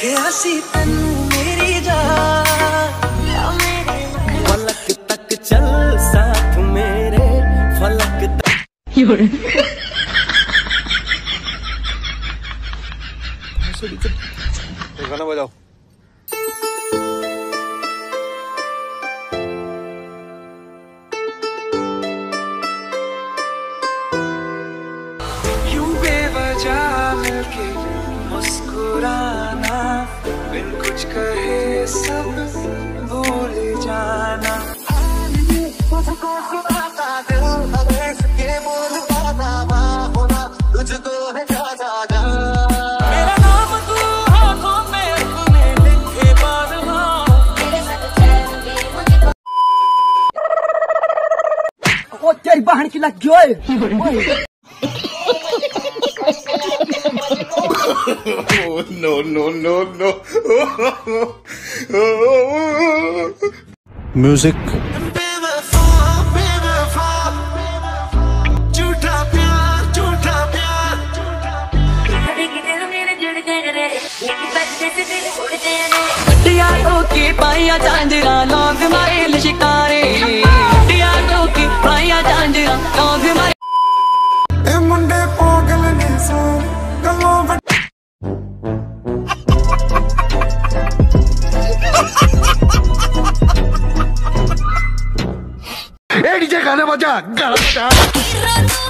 देखिया सी तन्नू मेरी जान। फलक तक चल साथ मेरे फलक तक，गाना बजाओ। तेरी बहन की लग गयो no, no, no, no. Music टियाटो की पाइया चांदरा लोग मारे शिकारे। टियाटो की पाइया चांदरा लोग मारे मुंडे पागल ने सो गलों ए डीजे गाना बजा गाना बजा।